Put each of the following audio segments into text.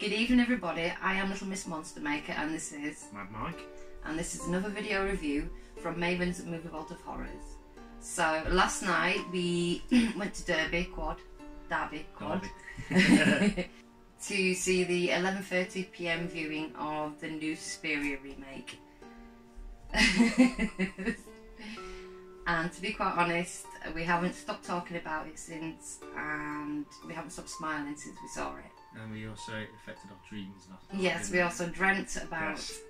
Good evening, everybody. I am Little Miss Monster Maker, and this is Mad Mike. and this is another video review from Maven's Movie Vault of Horrors. So last night we went to Derby Quad, Derby Quad, to see the 11:30 p.m. viewing of the new Suspiria remake. and to be quite honest, we haven't stopped talking about it since, and we haven't stopped smiling since we saw it. And we also affected our dreams. Yes, we also dreamt about Yes.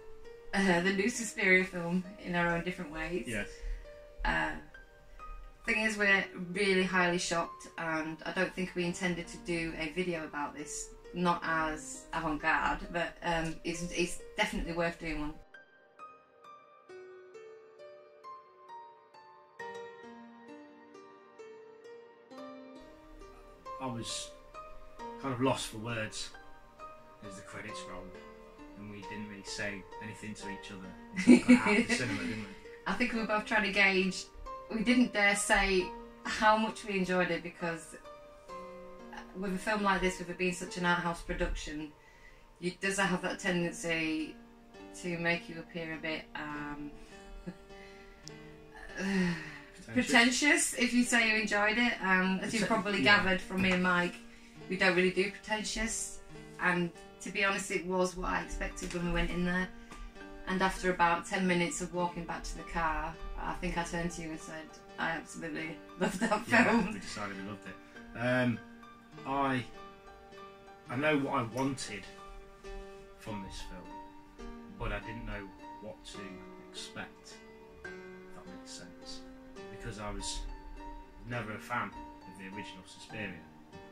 uh, the new Suspiria film in our own different ways. Yes. Uh, thing is, we're really highly shocked, and I don't think we intended to do a video about this. Not as avant-garde, but um, it's, it's definitely worth doing one. I was kind of lost for words as the credits rolled, and we didn't really say anything to each other until we got out of the cinema, didn't we? I think we were both trying to gauge. We didn't dare say how much we enjoyed it because with a film like this, with it being such an art house production, it does have that tendency to make you appear a bit um, pretentious if you say you enjoyed it. Um, as you probably yeah. gathered from me and Mike, we don't really do pretentious. And to be honest, it was what I expected when we went in there. And after about 10 minutes of walking back to the car, I think I turned to you and said, I absolutely loved that Yeah, film. we decided we loved it. Um, I I know what I wanted from this film, but I didn't know what to expect. If that makes sense, because I was never a fan of the original Suspiria.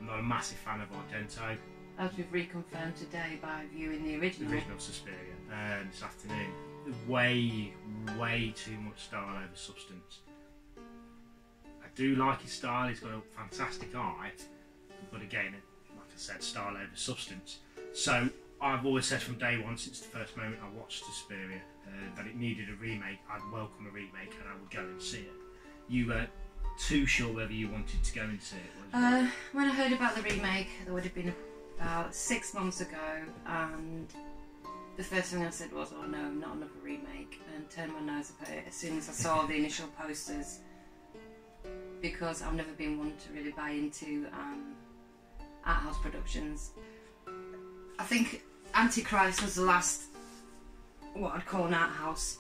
I'm not a massive fan of Argento, As we've reconfirmed today by viewing the the original. original Suspiria, um, this afternoon. Way, way too much style over substance. I do like his style. He's got a fantastic eye, but again, like I said, style over substance. So I've always said from day one, since the first moment I watched Suspiria, uh, that it needed a remake. I'd welcome a remake, and I would go and see it. You weren't too sure whether you wanted to go and see it. Uh, when I heard about the remake, that would have been about six months ago, and the first thing I said was, "Oh no, not another remake," and turned my nose up at it as soon as I saw the initial posters, because I've never been one to really buy into um, art house productions. I think Antichrist was the last what I'd call an art house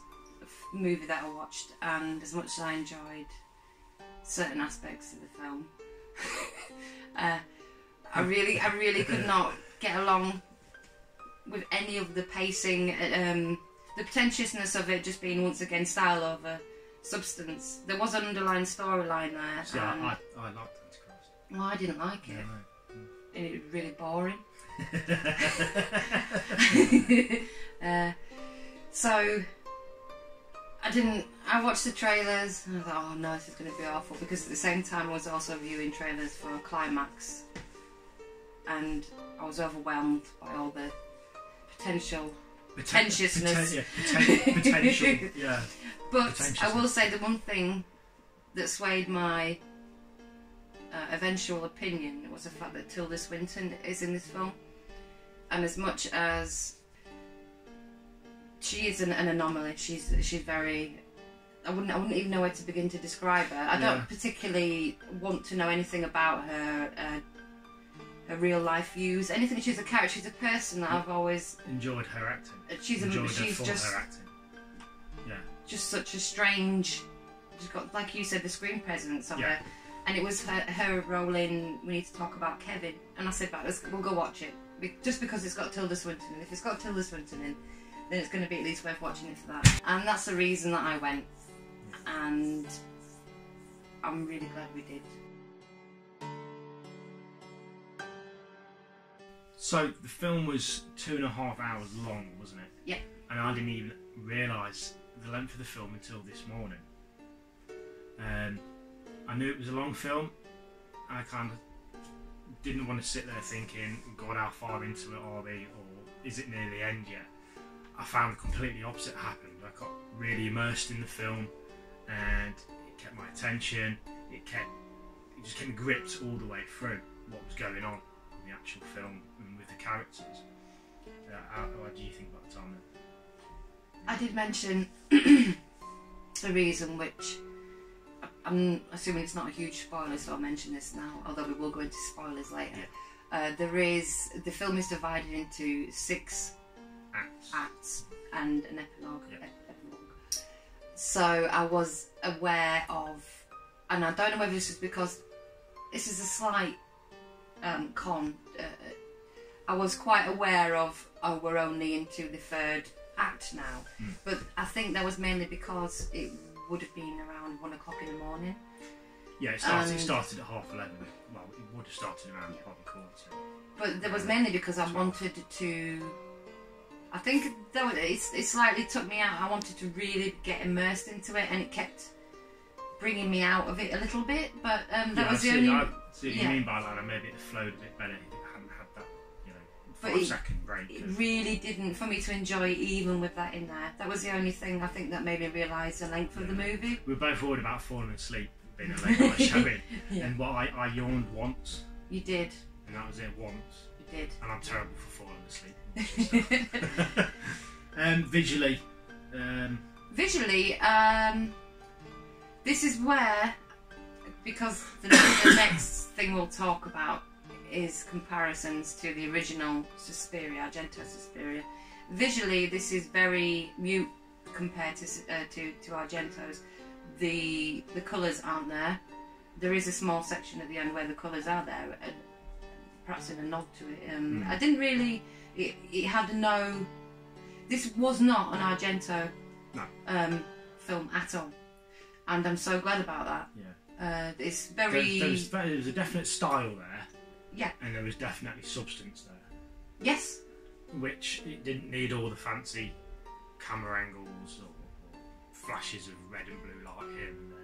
movie that I watched, and as much as I enjoyed certain aspects of the film. uh, I really, I really could not get along with any of the pacing, um, the pretentiousness of it just being once again style over substance. There was an underlying storyline there, See, and I, I, I liked Antichrist. well, I didn't like it, Yeah, and it was really boring. uh, so I didn't. I watched the trailers and I thought, oh no, this is going to be awful. Because at the same time, I was also viewing trailers for Climax, and I was overwhelmed by all the potential. Poten- yeah, poten- potential. Yeah. But I will say the one thing that swayed my uh, eventual opinion was the fact that Tilda Swinton is in this film, and as much as she is an, an anomaly, she's she's very. I wouldn't. I wouldn't even know where to begin to describe her. I Yeah. don't particularly want to know anything about her. Uh, her real life views, anything. She's a character. She's a person that I've always. Enjoyed her acting. She's. Enjoyed her She's just her acting. Yeah. just such a strange. She's got, like you said, the screen presence of Yeah. her, and it was her, her role in. We need to talk about Kevin, and I said, "Right, let's we'll go watch it." Just because it's got Tilda Swinton, and if it's got Tilda Swinton in, then it's going to be at least worth watching it for that. And that's the reason that I went, and I'm really glad we did. So the film was two and a half hours long, wasn't it? Yeah. And I didn't even realise the length of the film until this morning. Um, I knew it was a long film. I kind of didn't want to sit there thinking, God, how far into it are we, or is it near the end yet? I found the completely opposite happened. I got really immersed in the film, and it kept my attention. It kept, it just kept me gripped all the way through what was going on in the actual film and with the characters. Uh, how, what do you think about the time? I did mention a reason which I'm assuming it's not a huge spoiler, so I'll mention this now. Although we will go into spoilers later. Uh, there is the film is divided into six Acts. acts and an epilogue. Yeah. ep- epilogue. So I was aware of, and I don't know whether this is because this is a slight um, con. Uh, I was quite aware of, oh, we're only into the third act now, Mm. but I think that was mainly because it would have been around one o'clock in the morning. Yeah, it started, it started at half eleven. Well, it would have started around Yeah. half a quarter. But that was mainly because I wanted to. I think was, it, it slightly took me out. I wanted to really get immersed into it, and it kept bringing me out of it a little bit. But um, that yeah, was the see, only. I see what yeah. you mean by that. and Maybe it flowed a bit better if it hadn't had that, you know, But five it- second break. It of- really didn't for me to enjoy, even with that in there. That was the only thing I think that made me realise the length of the movie. We were both worried about falling asleep being a late night showing. Yeah. And what I, I yawned once, You did, and that was it once. Did. And I'm terrible for falling asleep. um, visually, um, Visually, um, this is where, because the, the next thing we'll talk about is comparisons to the original Suspiria, Argento Suspiria. Visually, this is very mute compared to uh, to to Argento's. The the colours aren't there. There is a small section at the end where the colours are there, and perhaps in a nod to it. Um, Mm. I didn't really. It, it had no. This was not an Argento No. um, film at all, and I'm so glad about that. yeah. Uh, it's There, very there, was, there was a definite style there, yeah and there was definitely substance there, yes which it didn't need all the fancy camera angles or, or flashes of red and blue light here and there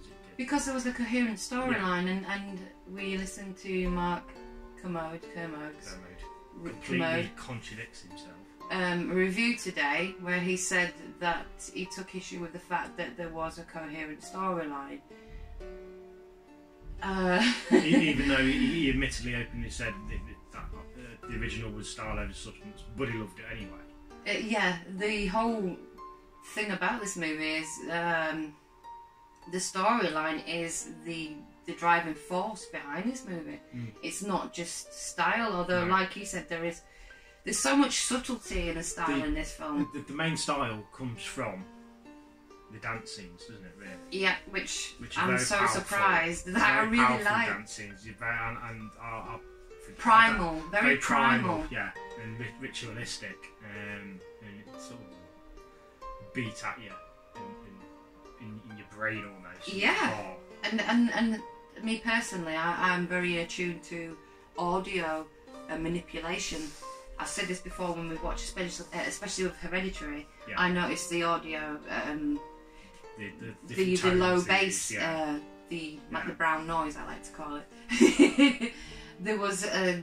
as it did. because there was a coherent storyline, and and we listened to Mark Kermode Kermode's Kermode Kermode completely contradicts himself. um, review today where he said that he took issue with the fact that there was a coherent storyline. Uh, Even though he, admittedly openly said that, that uh, the original was style over substance, but he loved it anyway. Uh, yeah, the whole thing about this movie is um, the storyline is the the driving force behind this movie. Mm. It's not just style, although, No. like you said, there is there's so much subtlety in the style The- in this film. The, the main style comes from the dance scenes, doesn't it? Really, Yeah, which, which I'm so powerful, surprised that very I really like. dance scenes. Very and, and are, are Primal, very, primal, primal. yeah, and ri- ritualistic, um, and it sort of beat at you in, in, in, in your brain almost. Yeah. Oh, And and and me personally, I, I'm very attuned to audio and manipulation. I've said this before when we've watched, especially, uh, especially with Hereditary. Yeah. I noticed the audio, um, the the, the, the low bass, yeah. uh, the like Yeah. the brown noise, I like to call it. there was a.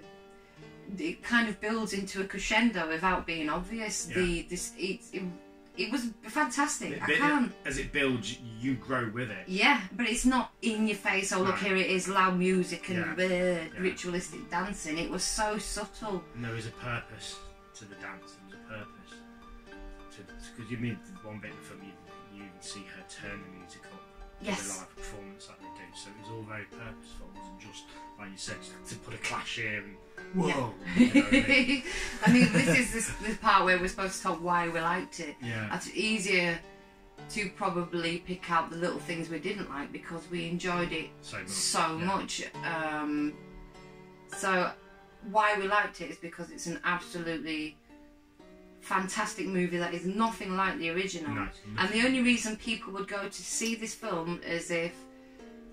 It kind of builds into a crescendo without being obvious. The this it, it it was fantastic. It- I can't. as it builds, you grow with it. Yeah, but it's not in your face. Oh, look, No. here it is, loud music and Yeah. uh, Yeah. ritualistic dancing. It was so subtle. And there was a purpose to the dance. There was a purpose. Because you mean one bit of the film, you, you even see her turn the music up. Yes. The live performance that they do. So it was all very purposeful. It wasn't just, like you said, to put a clash here and whoa. Yeah. you know I mean? I mean, this is this, this part where we're supposed to talk why we liked it. Yeah. It's easier to probably pick out the little things we didn't like because we enjoyed it So much. so yeah. much. Um, so why we liked it is because it's an absolutely fantastic movie that is nothing like the original. No, And the only reason people would go to see this film is if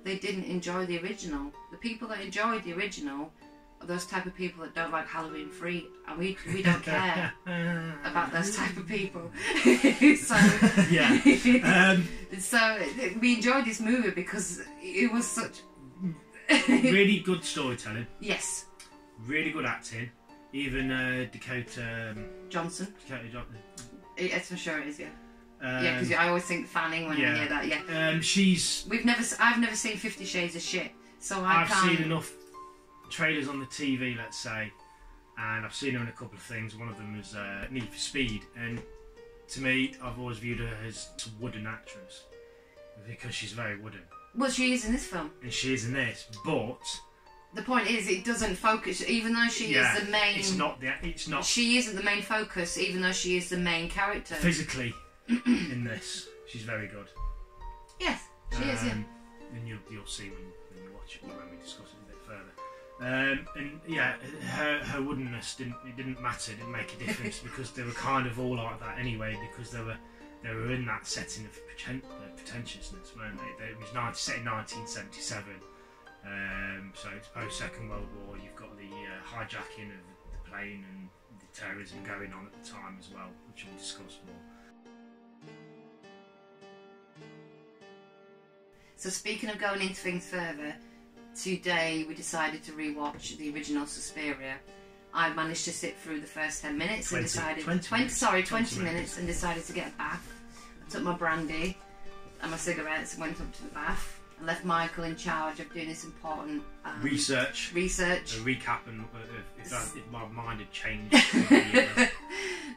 they didn't enjoy the original. The people that enjoyed the original are those type of people that don't like Halloween free, and we we don't care about those type of people. so Yeah. Um, so we enjoyed this movie because it was such really good storytelling, yes really good acting. Even uh, Dakota, um, Johnson. Dakota Johnson. Yes, for sure it is. Yeah, Um, yeah. Because I always think Fanning when I hear that. Yeah, um, she's. we've never. I've never seen Fifty Shades of Shit, so I I've can't. seen enough trailers on the TV, let's say, and I've seen her in a couple of things. One of them was uh, Need for Speed, and to me, I've always viewed her as a wooden actress because she's very wooden, Well, she is in this film. and she is in this. But The point is, it doesn't focus, even though she yeah, is the main. it's not the it's not She isn't the main focus, even though she is the main character. physically in this. She's very good. yes, she is. Yeah. Um, And you'll, you'll see when, when you watch it when we discuss it a bit further. Um, and yeah, her, her woodenness didn't it didn't matter, it didn't make a difference because they were kind of all like that anyway because they were they were in that setting of uh, pretentiousness, weren't they? They- It was 90, set in 1977, um, so it's post Second World War. You've got the uh, hijacking of the plane and the terrorism going on at the time as well, which we'll discuss more. So speaking of going into things further, today we decided to rewatch the original Suspiria. I managed to sit through the first ten minutes 20 and decided 20 minutes. sorry 20 20, minutes. minutes. and decided to get a bath. I took my brandy and my cigarettes and went up to the bath. I left Michael in charge of doing this important um, Research. research. a recap and uh, if, that, if my mind had changed. throughout the years.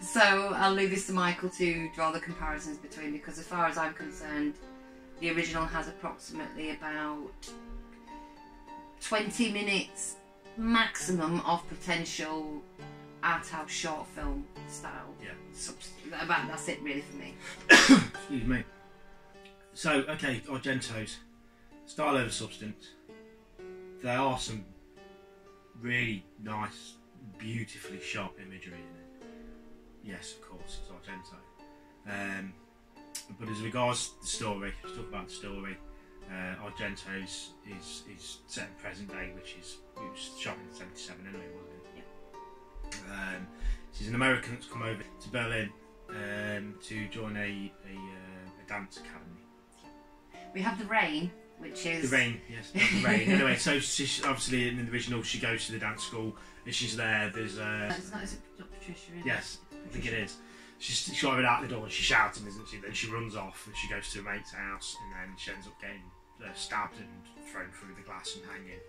so I'll leave this to Michael to draw the comparisons between because as far as I'm concerned, the original has approximately about 20 minutes maximum of potential art house short film style. Yeah. About that's it really for me. Excuse me. So, okay, Argentos. Style over substance. There are some really nice, beautifully shot imagery in it. Yes, of course, it's Argento. Um, but as regards the story, let's talk about the story. Uh, Argento's is, is set in present day, which is it was shot in '77 anyway, wasn't it? Um, she's an American that's come over to Berlin um, to join a, a, uh, a dance academy. We have the rain, which is The rain, yes, the rain. anyway, so she's obviously in the original, she goes to the dance school. And she's there. There's uh, It's not, is it not Patricia? Is yes, I think it is. She's driving out the door and she's shouting, isn't she? Then she runs off and she goes to her mate's house and then she ends up getting uh, stabbed and thrown through the glass and hanging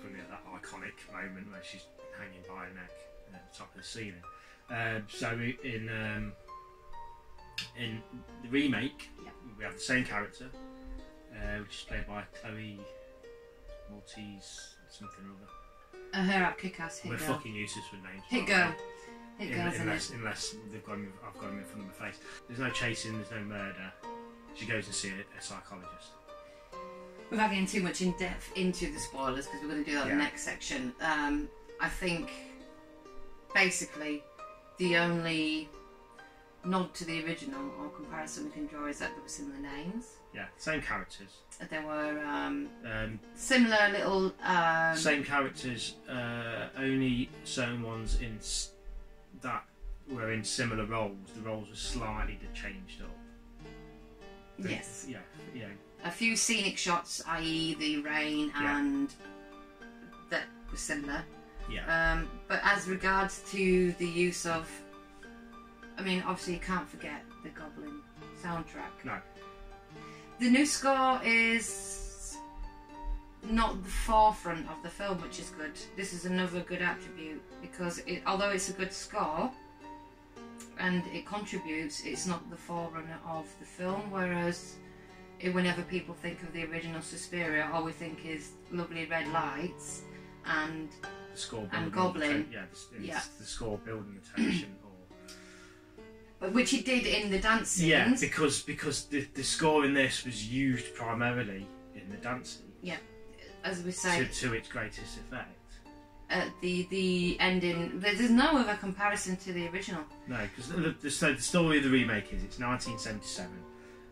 from the, that iconic moment where she's hanging by her neck at the top of the ceiling. Um, so in um, in the remake, Yeah. we have the same character, uh, which is played by Chloe Maltese something or other. Uh, her at kick-ass hit We're girl. fucking useless with names. Hit girl. Hit In- girls unless, it. unless they've got him, I've got him in front of my face. There's no chasing, there's no murder. She goes to see a, a psychologist. Without getting too much in depth into the spoilers, because we're going to do that in the next section, um, I think basically the only nod to the original or comparison we can draw is that there were similar names. Yeah, same characters. There were um, Um, similar little. Um, same characters, uh, only certain ones in s- that were in similar roles. The roles were slightly changed up. The- Yes. Yeah, yeah. A few scenic shots, i.e., the rain, Yeah. and that was similar. Yeah. Um, but as regards to the use of, I mean, obviously you can't forget the Goblin soundtrack. No. The new score is not the forefront of the film, which is good. This is another good attribute because it, although it's a good score and it contributes, it's not the forerunner of the film. Whereas, it, whenever people think of the original Suspiria, all we think is lovely red lights and The score And building the Goblin. yeah, the, Yeah. the score building the tension. Which he did in the dance scenes. Yeah, because because the, the score in this was used primarily in the dance scene Yeah, as we say, to, to its greatest effect. uh, the the ending. There's no other comparison to the original. No, because the, the, so the story of the remake is it's 1977.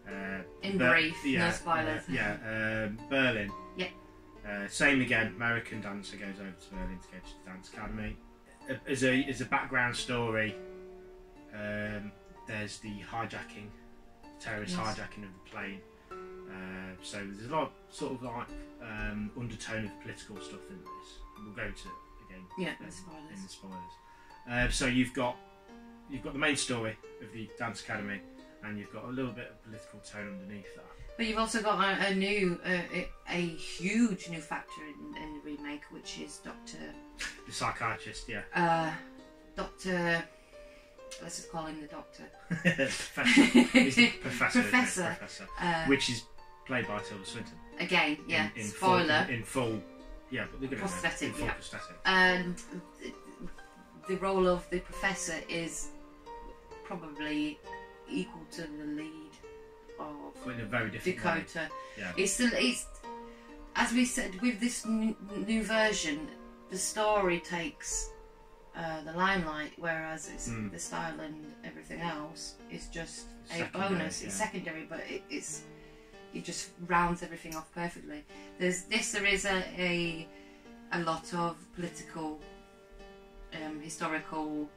Uh, In Ber- brief, no spoilers. uh, yeah, um, Berlin. Yeah. Uh, same again. American dancer goes over to Berlin to go to the dance academy. As a as a background story, um, there's the hijacking, terrorist Yes. hijacking of the plane. Uh, so there's a lot of sort of like um, undertone of political stuff in this. We'll go to it again Yeah, in the spoilers. the spoilers. Uh, so you've got you've got the main story of the dance academy, and you've got a little bit of political tone underneath that. But you've also got a, a new, uh, a, a huge new factor in, in the remake, which is Doctor, The psychiatrist, yeah. uh, Doctor. Let's just call him the Doctor. professor. He's the professor. Professor. Professor. Uh, Which is played by Tilda Swinton. again, yeah. In, in spoiler. Full, in full. Yeah, but look at Prosthetic, In full yeah. prosthetic. and the role of the professor is probably equal to the lead of in a very different way. Dakota. Yeah. It's the it's as we said with this new version, the story takes uh, the limelight, whereas it's Mm. the style and everything else is just a Secondary, bonus. It's secondary, but it, it's it just rounds everything off perfectly. There's this. There is a a, a lot of political, um, historical.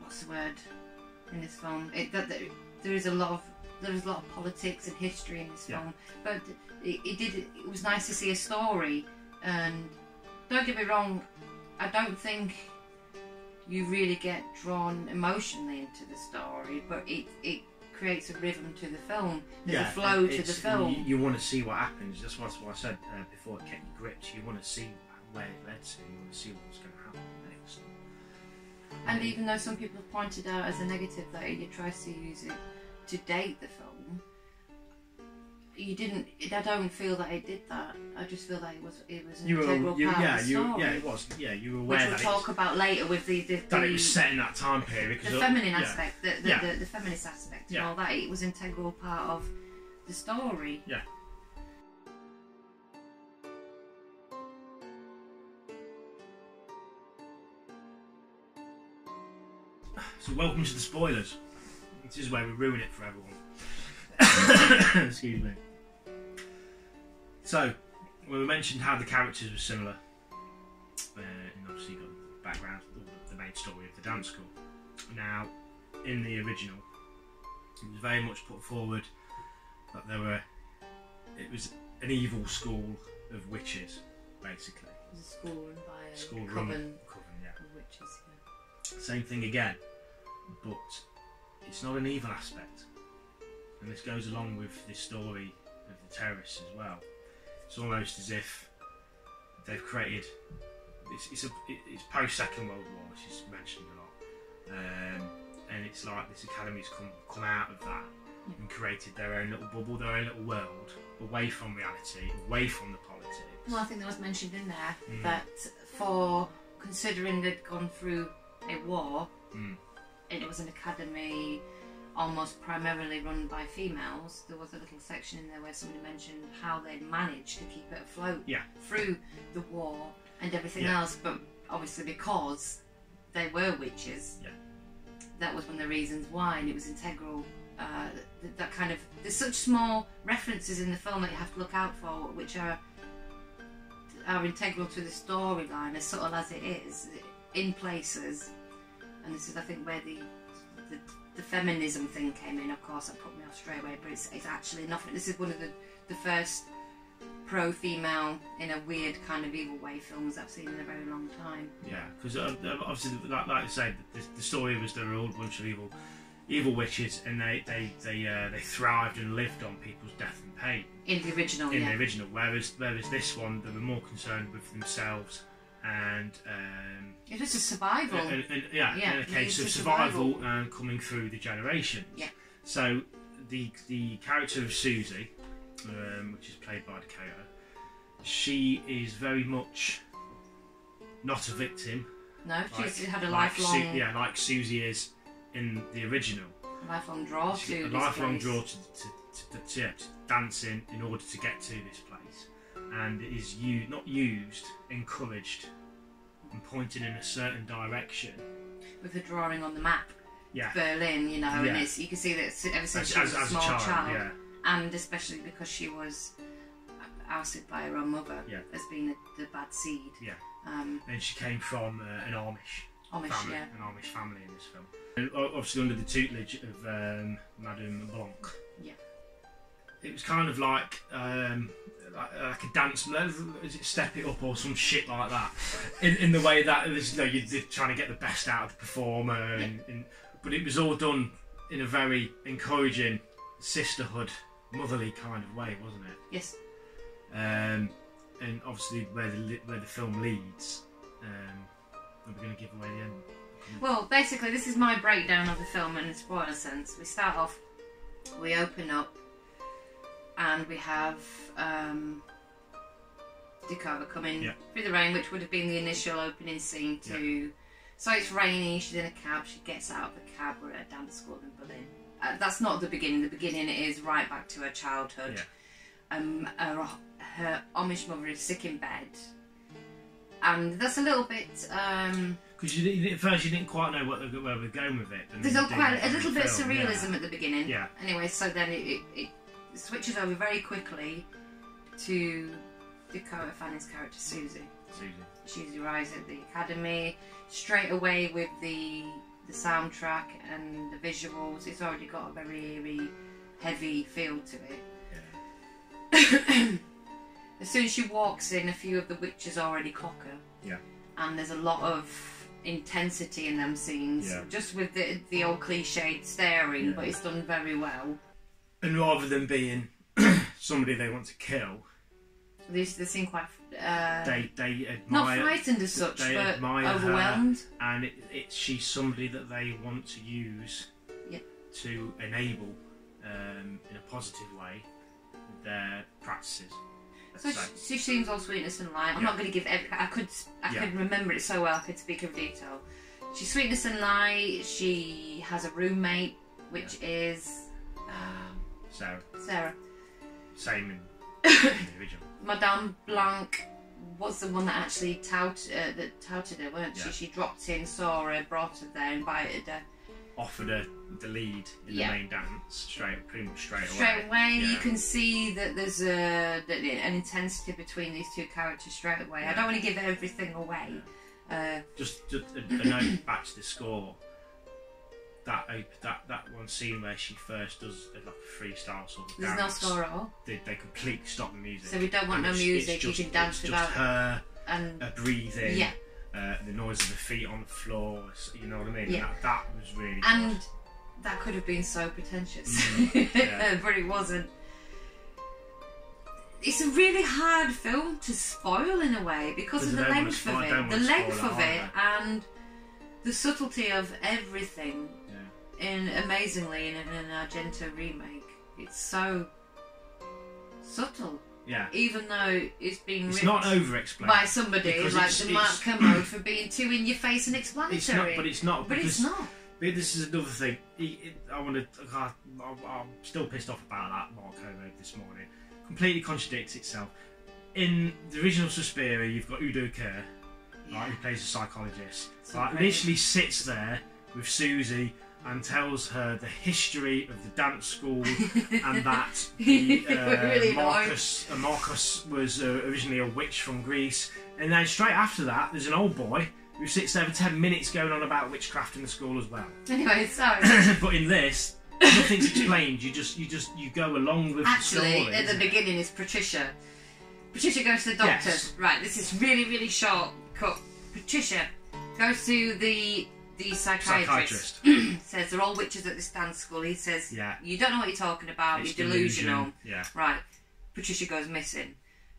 What's the word in this film? It, that, that there is a lot of there is a lot of politics and history in this Yeah. film, but it, it did. It was nice to see a story, and don't get me wrong, I don't think you really get drawn emotionally into the story, but it it creates a rhythm to the film. There's a flow to the film. You, you want to see what happens. That's what, what I said uh, before. It kept you gripped. You want to see where it led to. You want to see what's going to happen next. And even though some people have pointed out as a negative that it tries to use it to date the film, you didn't. I don't feel that it did that. I just feel that it was it was an You integral were, you, part yeah, of the you, story, yeah, it was. Yeah, you were aware. which we'll talk about later with the the, that it the, was set in that time period. the feminine aspect, the the, Yeah. the, the feminist aspect, Yeah. and all that. It was integral part of the story. Yeah. So welcome to the spoilers. This is where we ruin it for everyone. Excuse me. So, when we mentioned how the characters were similar, uh, and obviously got the background, the, the main story of the dance school. Now, in the original, it was very much put forward that there were, it was an evil school of witches, basically. It was a school run by a School coven Coven, yeah. of witches. Yeah. Same thing again, but it's not an evil aspect. And this goes along with this story of the terrorists as well. It's almost as if they've created. It's, it's, a, it's post Second World War, which is mentioned a lot. Um, and it's like this academy's come, come out of that and created their own little bubble, their own little world, away from reality, away from the politics. Well, I think that was mentioned in there Mm. that for considering they'd gone through a war Mm. it was an academy almost primarily run by females, there was a little section in there where somebody mentioned how they managed to keep it afloat Yeah. through the war and everything Yeah. else, but obviously because they were witches, Yeah. that was one of the reasons why, and it was integral. Uh, th- that kind of there's such small references in the film that you have to look out for, which are are integral to the storyline, as subtle as it is, in places. And this is, I think, where the the, the feminism thing came in. Of course, that put me off straight away, but it's, it's actually nothing. This is one of the the first pro-female in a weird kind of evil way films I've seen in a very long time. Yeah, because uh, uh, obviously, like, like I said, the, the story was they were a bunch of evil, evil witches, and they they they uh, they thrived and lived on people's death and pain In the original, in yeah. the original. Whereas whereas this one, they were more concerned with themselves and um, It was a survival. and, and- yeah, Yeah, in a case of survival, survival. and coming through the generations. Yeah. So the the character of Susie, um, which is played by Dakota, she is very much not a victim. no, she's like- had a like Su- lifelong, yeah, like Susie is in the original. lifelong draw to a lifelong place. draw to, to, to, to, yeah, to dancing in order to get to this place, and it is you not used, encouraged, and pointed in a certain direction. with a drawing on the map. Yeah, Berlin, you know, and it's you can see that ever since as, she was as, a as small a child, yeah, and especially because she was ousted by her own mother Yeah. as being the, the bad seed. yeah. Um, And she came from uh, an Amish Amish, family, yeah. an Amish family in this film. And obviously under the tutelage of um, Madame Blanc. Yeah. It was kind of like um, like, a dance, Step It Up or some shit like that. In, in the way that you know, you're trying to get the best out of the performer, and, and, but it was all done in a very encouraging sisterhood, motherly kind of way, wasn't it? Yes. Um, and obviously where the where the film leads, um, we're going to give away the end. Well, basically, this is my breakdown of the film and in a spoiler sense. We start off, we open up, and we have um, coming Yeah. through the rain, which would have been the initial opening scene to. So it's rainy, she's in a cab, she gets out of the cab, we're at a dance school in Berlin. Uh, that's not the beginning, the beginning is right back to her childhood. Yeah. Um, her, her Amish mother is sick in bed. And that's a little bit. Um, Because you at first you didn't quite know what where we're going with it. There's then all you quite a little bit of surrealism yeah. at the beginning. Yeah. Anyway, so then it, it, it switches over very quickly to Dakota Fanning's character Susie. Susie. Arrives at the academy straight away with the the soundtrack and the visuals. It's already got a very eerie, heavy feel to it. Yeah. As soon as she walks in, a few of the witches already clock her. Yeah. And there's a lot of intensity in them scenes, Yeah. just with the the old cliched staring, Yeah. but it's done very well. And rather than being somebody they want to kill, They, they seem quite uh, they they admire. not frightened as such, they but admire her. overwhelmed. and it, it's she's somebody that they want to use to enable um, in a positive way their practices. So she, she seems all sweetness and light. I'm Yeah. not going to give every. I could I Yeah. could remember it so well. I could speak of detail. She's sweetness and light. She has a roommate, which is so Sarah. same in, in the original. Madame Blanc was the one that actually tout, uh, that touted her, weren't she? Yeah. She dropped in, saw her, brought her there, invited her. Offered her the lead in Yeah. the main dance straight, pretty much straight away. Straight away, you can see that there's a that an intensity between these two characters straight away. I don't want to give everything away. Uh, Just, just a, a note back to the score. That op- that that one scene where she first does a, like a freestyle sort of there's no score at all, They, they completely stop the music. so we don't want And no it's- music. it's you just- can dance it's without just her and uh, breathing. yeah. uh, the noise of the feet on the floor. You know what I mean? Yeah. That, that was really And that could have been so pretentious, Mhm, yeah. but it wasn't. It's a really hard film to spoil in a way because of the I wanna length spoil- of I don't it, the wanna length spoil of it it, and the subtlety of everything Yeah. in amazingly in an, an Argento remake. It's so subtle, Yeah. even though it's been It's not over explained. by somebody like the Mark Kermode for being too in your face and explanatory. It's not, but it's not. But it's not. but This is another thing. I want to. I, I'm still pissed off about that Mark Kermode this morning. Completely contradicts itself. In the original Suspiria, you've got Udo Kier, right, who plays a psychologist. So great. literally sits there with Susie and tells her the history of the dance school and that the, uh, Really. Markos, uh, Markos was uh, originally a witch from Greece. And then straight after that, there's an old boy who sits there for 10 minutes going on about witchcraft in the school as well. Anyway, so but in this, nothing's explained. You just, you just, you go along with the actually, story. at the it? beginning is Patricia. Patricia goes to the doctor. Yes. Right, this is really, really short Patricia goes to the the psychiatrist. Psychiatrist. says they're all witches at this dance school. He says, Yeah. you don't know what you're talking about. It's you're delusional. delusion. Yeah. Right. Patricia goes missing.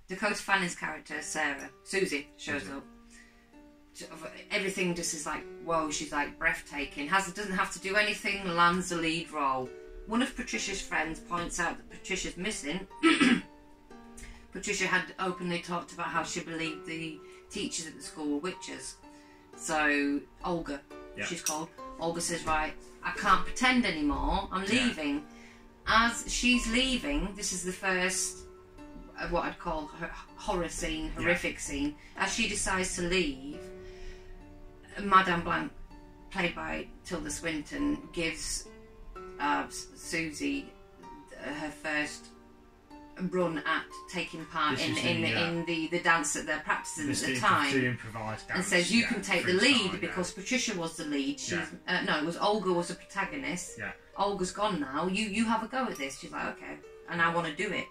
Dakota Fanning's character, Sarah, Susie, shows Susie. up. Everything just is like, whoa, she's like breathtaking. Has doesn't have to do anything, lands the lead role. One of Patricia's friends points out that Patricia's missing. Patricia had openly talked about how she believed the teachers at the school were witches. So, Olga, Yeah. she's called. Olga says, Right, I can't pretend anymore, I'm Yeah. leaving. As she's leaving, this is the first of what I'd call her horror scene, horrific scene. As she decides to leave, Madame Blanc, played by Tilda Swinton, gives uh, Susie uh, her first run at taking part This in is the, in, uh, in the, the dance that they're practicing This at the time the and says you yeah, can take the lead yeah. because Patricia was the lead. She's Yeah. uh, no, it was Olga was the protagonist. Yeah. Olga's gone now. You you have a go at this. She's like okay, and I want to do it.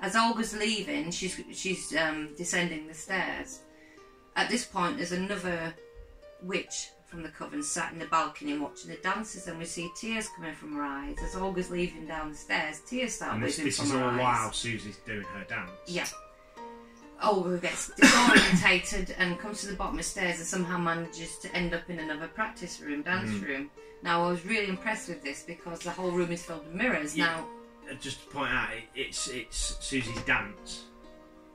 As Olga's leaving, she's she's um, descending the stairs. At this point, there's another witch from the coven sat in the balcony watching the dances, and we see tears coming from her eyes as Olga's leaving down the stairs. Tears start And this, this from is her all eyes. while Susie's doing her dance. Yeah. Olga gets disorientated and comes to the bottom of the stairs and somehow manages to end up in another practice room, dance Mm. room. Now, I was really impressed with this because the whole room is filled with mirrors. Yeah. Now, Uh, Just to point out, it's it's Susie's dance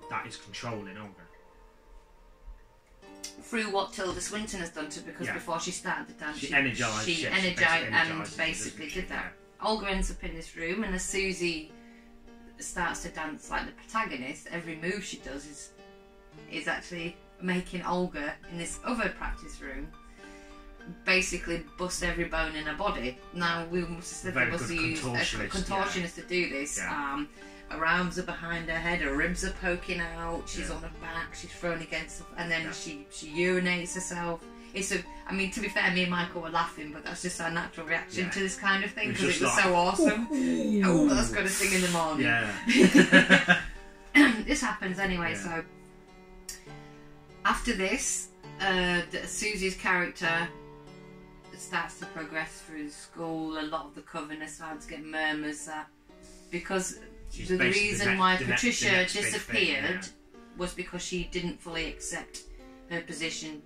that is controlling Olga. Through what Tilda Swinton has done to her, because Yeah. before she started the dance, She she yeah, energised basically and basically did that. Olga ends up in this room, and as Susie starts to dance like the protagonist, every move she does is is actually making Olga in this other practice room basically bust every bone in her body. Now we must have said Very they must good have used a contortionist, contortionist to do this. Yeah. Um, her arms are behind her head, her ribs are poking out, she's Yeah. on her back, she's thrown against, the, and then Yeah. she she urinates herself. It's a, I mean, to be fair, me and Michael were laughing, but that's just our natural reaction Yeah. to this kind of thing because it was just so like, awesome. Oh, that's got to sing in the morning. Yeah. this happens anyway. So after this, uh, Susie's character starts to progress through school. A lot of the coven are starting to get murmurs that because She's the reason the why the Patricia next big thing, disappeared was because she didn't fully accept her position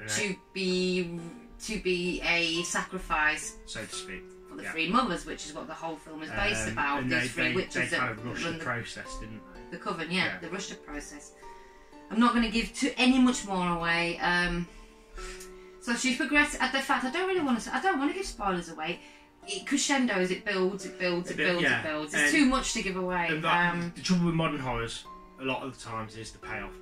And to be to be a sacrifice so to speak. for the Yeah. three mothers, which is what the whole film is based Um, about. These they, three they, witches they that kind of rushed run the the process, didn't they? the coven, yeah, Yeah. the Russia process. I'm not going to give too, any much more away. Um, so she's progressed. At the fact, I don't really want to. I don't want to give spoilers away. It crescendos. It builds. It builds. It It builds. yeah, It builds. and- It's too much to give away. That- Um, the trouble with modern horrors, a lot of the times, is the payoff,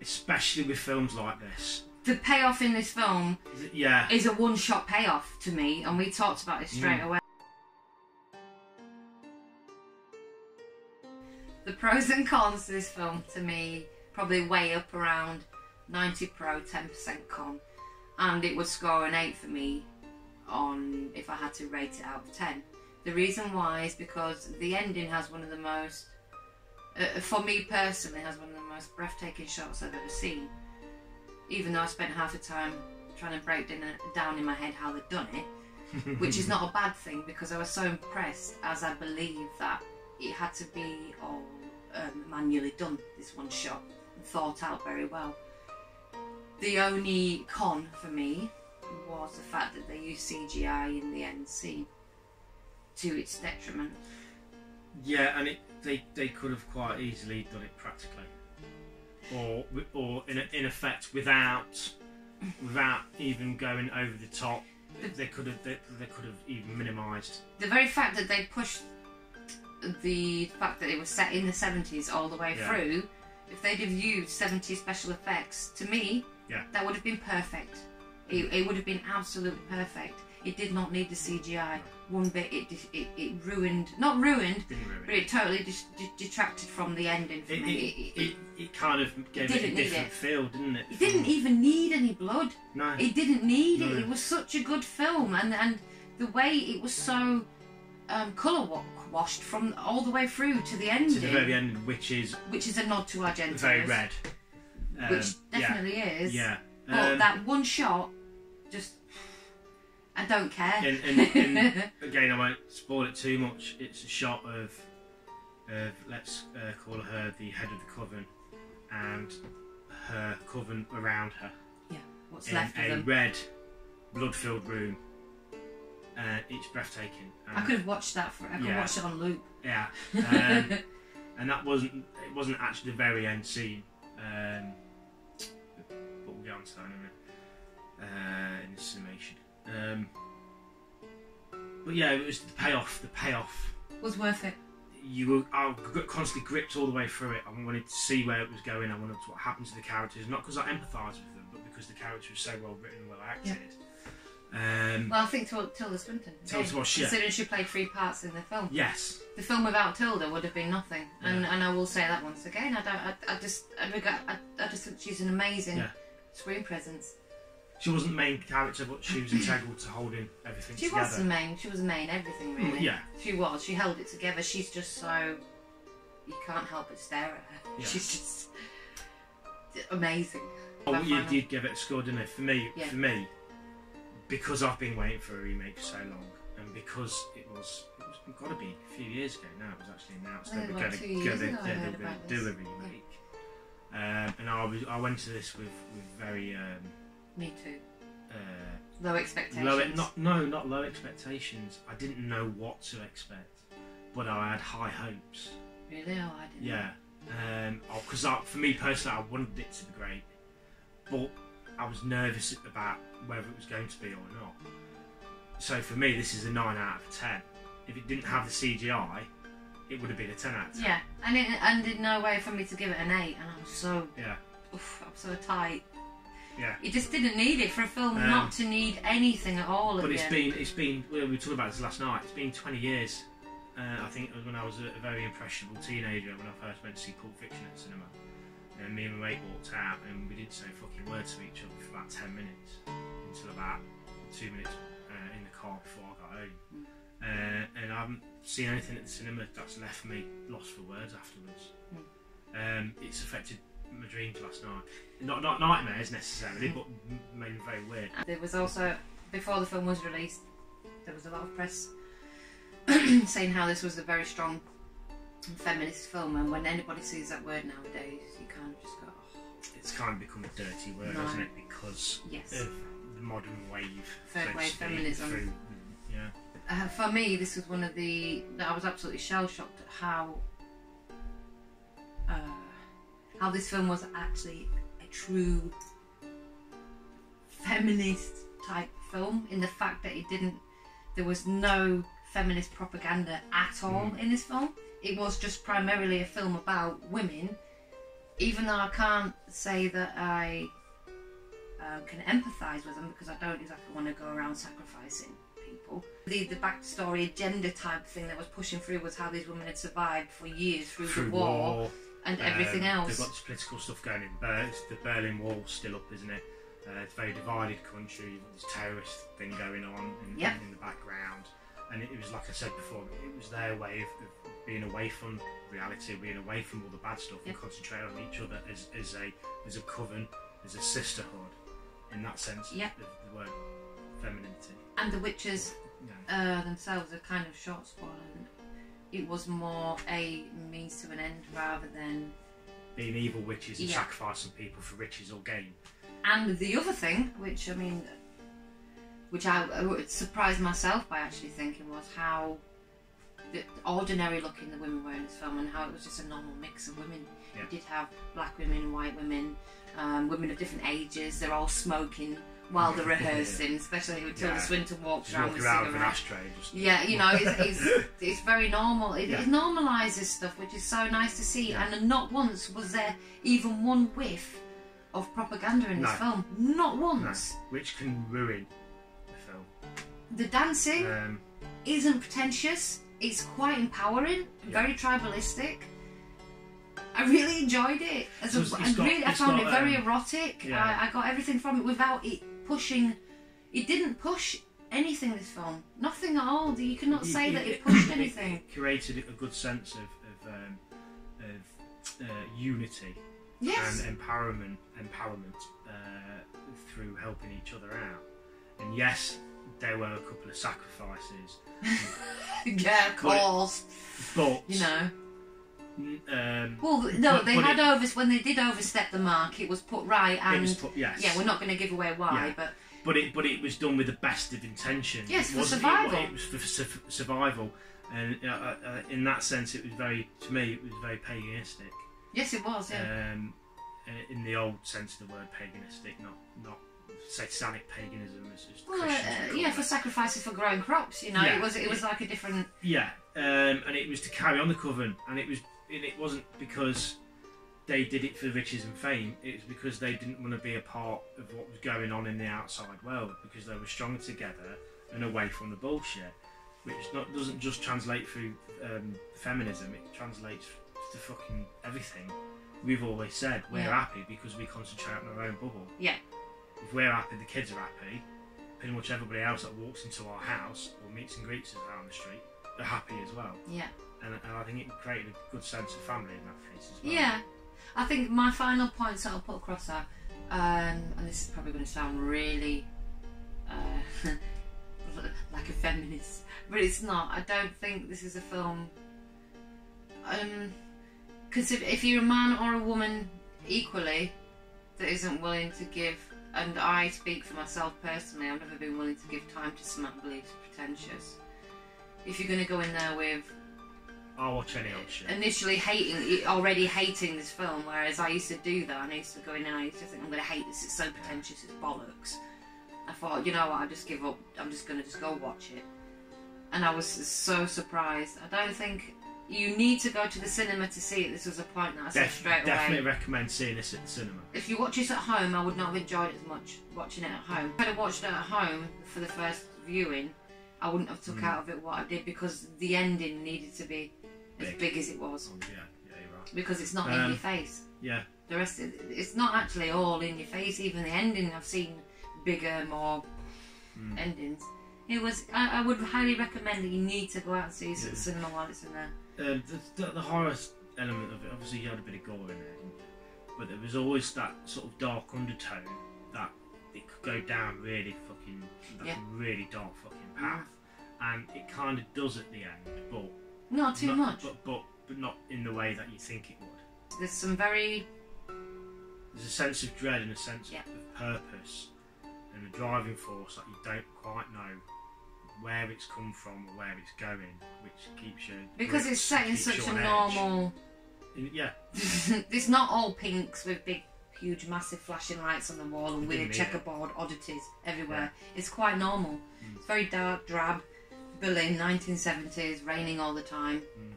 especially with films like this. the payoff in this film Is it- Yeah, is a one-shot payoff to me, and we talked about it straight Mm. away. The pros and cons to this film, to me, probably weigh up around 90 pro, 10% con, and it would score an 8 for me on if I had to rate it out of 10. The reason why is because the ending has one of the most, uh, for me personally, has one of the most breathtaking shots I've ever seen. Even though I spent half the time trying to break down- down in my head how they'd done it, which is not a bad thing because I was so impressed as I believe that it had to be all um, manually done, this one shot, and thought out very well. The only con for me was the fact that they used CGI in the end scene to its detriment. yeah, and it, they they could have quite easily done it practically, or or in in effect without without even going over the top. They could have they, they could have even minimised. The very fact that they pushed the fact that it was set in the 70s all the way Yeah. through, if they'd have used 70s special effects, to me, Yeah. that would have been perfect. It, it would have been absolutely perfect. It did not need the CGI one bit. It it, it ruined, not ruined, ruin but it. it totally detracted from the ending for It, me. it, It, it, it kind of gave it, a different it. feel, didn't it? it didn't even need any blood. No. It didn't need it. No. It was such a good film, and and the way it was so um, colour washed from all the way through to the ending, to the very end, which is which is a nod to Argento, very red. Um, which definitely is. Yeah. But. Um, that one shot, just I don't care. and, and, and again, I won't spoil it too much. It's a shot of, of let's uh, call her the head of the coven, and her coven around her yeah, what's in left of a them? red, blood-filled room. Uh, it's breathtaking. I could have watched that for. I could Yeah. watch it on loop. Yeah, um, and that wasn't it wasn't actually the very end scene. Um, but we'll get on to that in a minute uh, in the summation. Um, but yeah, it was the payoff. The payoff. was worth it. You were I got constantly gripped all the way through it. I wanted to see where it was going. I wanted to what happened to the characters, not because I empathised with them, but because the characters were so well written, and well acted. Um, Well, I think Tilda Swinton. Tilda was shit. Considering she played three parts in the film. yes, The film without Tilda would have been nothing, and Yeah. and I will say that once again. I don't. I, I just. I, regard, I, I just think she's an amazing Yeah. screen presence. She wasn't the main character, but she was integral to holding everything together. She together. was the main. She was the main everything Mm, really. yeah. She was. She held it together. She's just so. You can't help but stare at her. Yeah. She's just amazing. Oh, you final- did give it a score, didn't it? For me, Yeah. for me, because I've been waiting for a remake for so long, and because it was, it was got to be a few years ago now. It was actually announced I that we're going to years go, ago they, heard going to do a this. remake. Um, and I was, I went to this with, with very um, Me too. uh, Low expectations. low, not no, not low expectations. I didn't know what to expect, but I had high hopes. Really? Oh, I didn't. Yeah, because I for me personally, I wanted it to be great, but I was nervous about whether it was going to be or not. So for me, this is a nine out of ten. If it didn't have the CGI, it would have been a ten out of ten. Yeah, and it, and did no way for me to give it an eight, and I'm so, Yeah, oof, I'm so tight. Yeah. You just didn't need it for a film Um, not to need anything at all. But it's been it's been we were talking about this last night. It's been 20 years. Uh, I think it was when I was a, very impressionable teenager when I first went to see Pulp Fiction at the cinema. And me and my mate walked out and we didn't say a fucking word to each other for about 10 minutes until about two minutes uh, in the car before I got home. Mm. Uh, and I haven't seen anything at the cinema that's left me lost for words afterwards. Mm. Um, it's affected my dreams last night. Not not nightmares necessarily, but made me very weird. There was also, before the film was released, there was a lot of press saying how this was a very strong feminist film, and when anybody sees that word nowadays, you kind of just go, oh, it's kind of become a dirty word, No. hasn't it? Because yes. of the modern wave, Third so wave speak, feminism. Through, yeah, Uh, for me, this was one of the. I was absolutely shell shocked at how uh, how this film was actually a true feminist type film in the fact that it didn't there was no feminist propaganda at all Mm. in this film. It was just primarily a film about women. Even though I can't say that I uh, can empathise with them because I don't exactly want to go around sacrificing people. The the backstory agenda type thing that was pushing through was how these women had survived for years through, through the war, and um, everything else. They've got this political stuff going in. Ber- the Berlin Wall's still up, isn't it? Uh, it's a very divided country. You've terrorist thing going on in, Yep. in the background, and it, it was like I said before, it was their way of, of being away from reality, being away from all the bad stuff, and Yep. concentrating on each other as, as a as a coven, as a sisterhood, in that sense Yep. of the word femininity. and the witches Yeah. uh, themselves are kind of short spoiling. It was more a means to an end rather than. Being evil witches and Yeah. sacrificing people for riches or gain. And the other thing, which I mean, which I surprised myself by actually thinking, was how the ordinary looking the women were in this film, and how it was just a normal mix of women. Yeah. You did have black women, white women, um, women of different ages. They're all smoking while they're rehearsing, especially when Tilda Yeah. Swinton walks around with around with cigarettes. ashtray. Just, Yeah, you know, it's, it's, it's very normal. It, Yeah. it normalises stuff, which is so nice to see. Yeah. And not once was there even one whiff of propaganda in this film. Not No, once. which can ruin the film. The dancing Um, isn't pretentious. It's quite empowering, very tribalistic. I really enjoyed it. As a, So it's I got- really, I found got, it very um, erotic. I, I got everything from it without it pushing. It didn't push anything. This film, nothing at all. You cannot say that it pushed anything. It created a good sense of, of, um, of uh, unity Yes. and empowerment, empowerment uh, through helping each other out. And yes, there were a couple of sacrifices, yeah, of But course. but You know. Um, Well, no, they had it- over when they did overstep the mark. It was put right, it and was put, yes, yeah, we're not going to give away why, Yeah. but but it but it was done with the best of intentions. Yes, it for survival. It, it was for su- survival, and uh, uh, uh, in that sense, it was very to me it was very paganistic. yes, it was. Yeah, um, uh, in the old sense of the word paganistic, not not satanic paganism as, as well, uh, yeah, it. for sacrifices for growing crops. You know, Yeah. it was it was like a different. yeah, um, and it was to carry on the coven, and it was and it wasn't because they did it for riches and fame. It was because they didn't want to be a part of what was going on in the outside world because they were strong together and away from the bullshit, which not doesn't just translate through um, feminism. It translates to fucking everything. We've always said we're Yeah. happy because we concentrate on our own bubble. Yeah. If we're happy, the kids are happy. Pretty much everybody else that walks into our house or meets and greets us around the street are happy as well. Yeah, And, and I think it created a good sense of family in that case as well. yeah. I think my final points that I'll put across are um, and this is probably going to sound really uh, like a feminist, but it's not. I don't think this is a film. Um, because if, if you're a man or a woman equally that isn't willing to give, and I speak for myself personally, I've never been willing to give time to someone I believe is pretentious. If you're going to go in there with I'll watch any old shit. initially hating, already hating this film, whereas I used to do that, and I used to go in and I used to think, I'm going to hate this, it's so pretentious, it's bollocks. I thought, you know what, I just give up, I'm just going to just go watch it. And I was so surprised. I don't think you need to go to the cinema to see it. This was a point that I said Def- straight definitely away. Definitely recommend seeing this at the cinema. If you watch this at home, I would not have enjoyed it as much watching it at home. If I'd have watched it at home for the first viewing, I wouldn't have took Mm. out of it what I did because the ending needed to be as Big. big as it was Oh, yeah, yeah, you're right. because it's not in Um, your face. Yeah, The rest, of, it's not actually all in your face. Even the ending, I've seen bigger, more Mm. endings. It was. I, I would highly recommend that you need to go out and see Yeah. the cinema while it's in there. um, the, the, the horror element of it, obviously, you had a bit of gore in it, but there was always that sort of dark undertone that it could go down really fucking, like Yeah. a really dark fucking path, and it kind of does at the end, but Not too not, much. but, but but not in the way that you think it would. There's some very There's a sense of dread and a sense Yeah. of purpose and a driving force that you don't quite know where it's come from or where it's going, which keeps you because it's set in such a normal. Yeah, it's not all pinks with big, huge, massive flashing lights on the wall and weird need it. checkerboard oddities everywhere. It's quite normal. Mm. It's very dark, drab, Berlin, 1970s, raining all the time. Mm.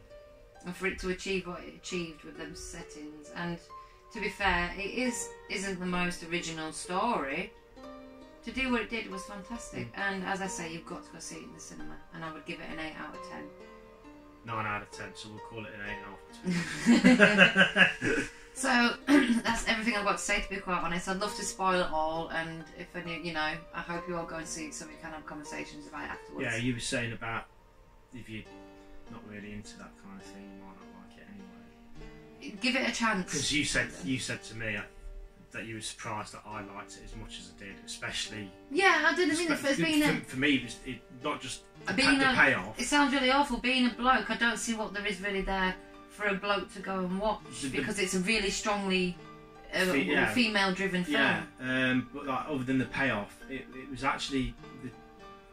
And for it to achieve what it achieved with them settings, and to be fair, it is isn't the most original story. To do what it did was fantastic, and as I say, you've got to go see it in the cinema, and I would give it an eight out of ten. nine out of ten, so we'll call it an eight and a half. So that's everything I've got to say. To be quite honest, I'd love to spoil it all, and if any, you know, I hope you all go and see it so we can have conversations about it afterwards. yeah, you were saying about if you're not really into that kind of thing, you might not like it anyway. Give it a chance. Because you said you said to me uh, that you were surprised that I liked it as much as I did, especially. Yeah, I did. I mean, for, it's been a, for, for me, it was it, not just the, Being the a- payoff. It sounds really awful being a bloke. I don't see what there is really there for a bloke to go and watch The- the- because it's a really strongly uh, Fe- yeah. female-driven film. Yeah, um, but like, other than the payoff, it, it was actually the,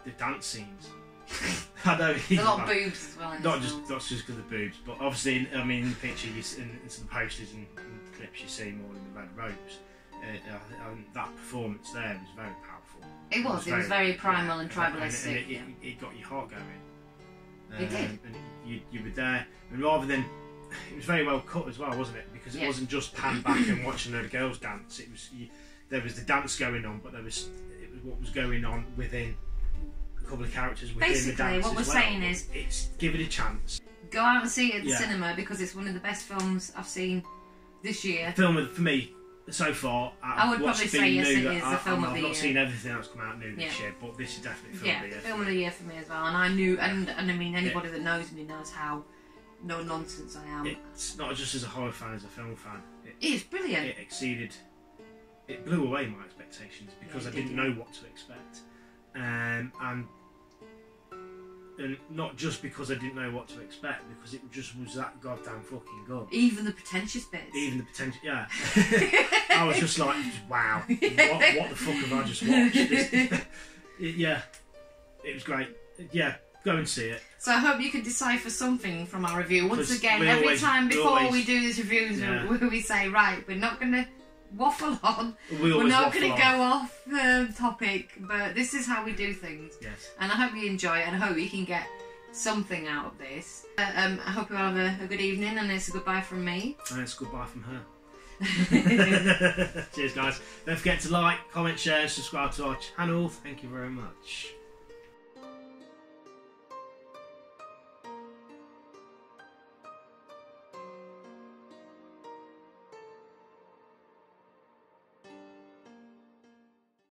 the dance scenes. I know a lot of boobs as well. Not just film. not just because of the boobs, but obviously, I mean, in the picture, you, s- in, in some posters and, and clips, you see more in the red robes. Uh, uh, that performance there was very powerful. It was. It was very primal and and- tribalistic. and it, yeah. it, it got your heart going. It did. Um, And you, you were there, and rather than it was very well cut as well, wasn't it? Because it Yeah. wasn't just pan back and watching the girls dance. It was you, there was the dance going on, but there was it was what was going on within a couple of characters within Basically, the dance. what we're well. saying is- it's give it a chance. Go out and see it at the Yeah. cinema because it's one of the best films I've seen this year. Film for me so far. I would probably say yes, new it is the I, film I've of the not seen everything that's come out new this Yeah. year, but this is definitely film Yeah, of the year. film of the year for me as well. And I knew, and and I mean, anybody that knows me knows how no nonsense I am. It's not just as a horror fan, as a film fan. It, it is brilliant. it exceeded, it blew away my expectations because Yeah, I did, didn't yeah. know what to expect, um, and and not just because I didn't know what to expect, because it just was that goddamn fucking good. Even the pretentious bits. Even the potential, yeah. I was just like, wow, what, what the fuck have I just watched? This- it- yeah, it was great. Yeah, go and see it. So I hope you can decipher something from our review. Once again, every always- time before always- we do these reviews, Yeah. we, we say, right, we're not going to waffle on. We We're not going to go off um, topic, but this is how we do things. Yes. And I hope you enjoy it and I hope you can get something out of this. Uh, um, I hope you all have a, a good evening and it's a goodbye from me. And it's goodbye from her. Cheers, guys. Don't forget to like, comment, share, subscribe to our channel. Thank you very much.